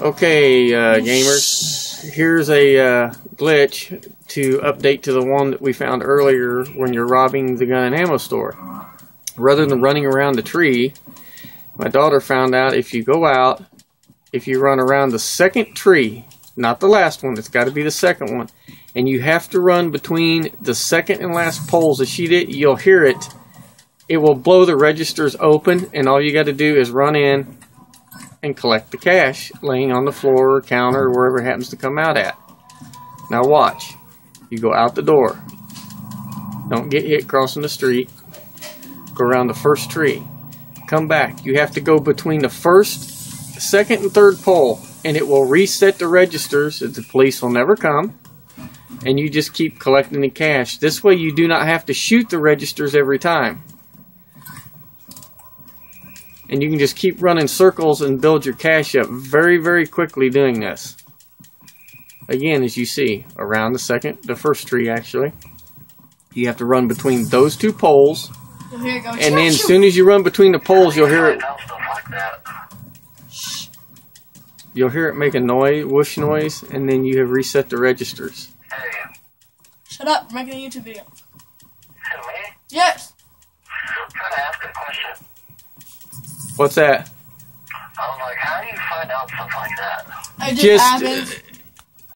Okay, uh, gamers, here's a uh, glitch to update to the one that we found earlier when you're robbing the gun and ammo store. Rather than running around the tree, my daughter found out if you go out, if you run around the second tree, not the last one, it's got to be the second one, and you have to run between the second and last poles. If she did, you'll hear it. It will blow the registers open, and all you got to do is run in and collect the cash laying on the floor or counter or wherever it happens to come out at. Now watch. You go out the door. Don't get hit crossing the street. Go around the first tree. Come back. You have to go between the first, second, and third pole, and it will reset the registers. The police will never come. And you just keep collecting the cash. This way you do not have to shoot the registers every time and you can just keep running circles and build your cash up very very quickly doing this. Again as you see around the second the first tree actually. You have to run between those two poles. And then as soon as you run between the poles you'll hear it. You'll hear it make a noise whoosh noise and then you have reset the registers. Shut up. We're making a youtube video. Yes what's that I was like, how do you find out stuff like that? it just, just happens uh,